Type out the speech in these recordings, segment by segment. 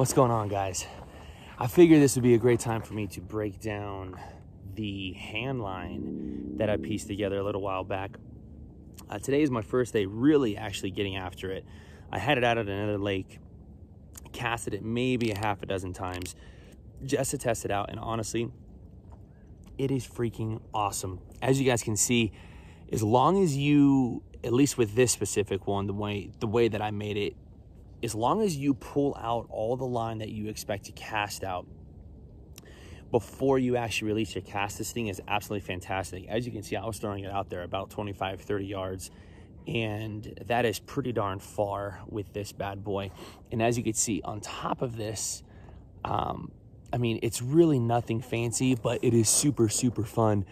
What's going on, guys? I figured this would be a great time for me to break down the hand line that I pieced together a little while back. Uh, today is my first day really actually getting after it. I had it out at another lake, casted it maybe a half a dozen times just to test it out. And honestly, it is freaking awesome. As you guys can see, as long as you, at least with this specific one, the way the way that I made it, as long as you pull out all the line that you expect to cast out before you actually release your cast, this thing is absolutely fantastic. As you can see, I was throwing it out there about 25, 30 yards, and that is pretty darn far with this bad boy. And as you can see, on top of this, um, I mean, it's really nothing fancy, but it is super, super fun.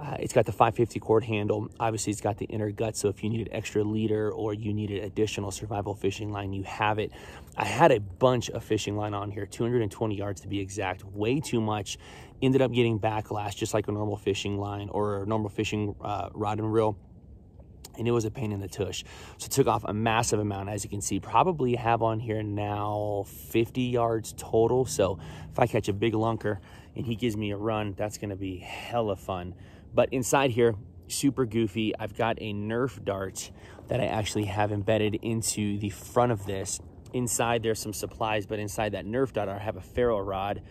Uh, it's got the 550 cord handle. Obviously, it's got the inner gut, so if you needed extra leader or you needed additional survival fishing line, you have it. I had a bunch of fishing line on here, 220 yards to be exact, way too much. Ended up getting backlash, just like a normal fishing line or a normal fishing uh, rod and reel and it was a pain in the tush. So took off a massive amount, as you can see. Probably have on here now 50 yards total. So if I catch a big lunker and he gives me a run, that's gonna be hella fun. But inside here, super goofy. I've got a Nerf dart that I actually have embedded into the front of this. Inside there's some supplies, but inside that Nerf dart I have a ferro rod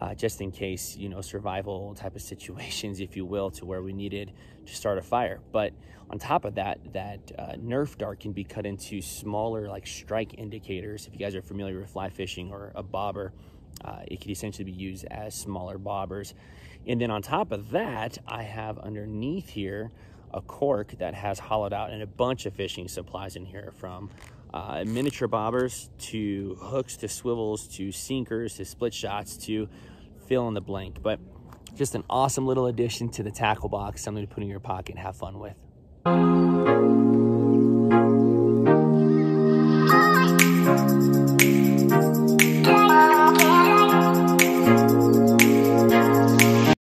uh, just in case, you know, survival type of situations, if you will, to where we needed to start a fire. But on top of that, that uh, Nerf dart can be cut into smaller like strike indicators. If you guys are familiar with fly fishing or a bobber, uh, it could essentially be used as smaller bobbers. And then on top of that, I have underneath here a cork that has hollowed out and a bunch of fishing supplies in here from uh, miniature bobbers to hooks to swivels to sinkers to split shots to fill in the blank. But just an awesome little addition to the tackle box, something to put in your pocket and have fun with.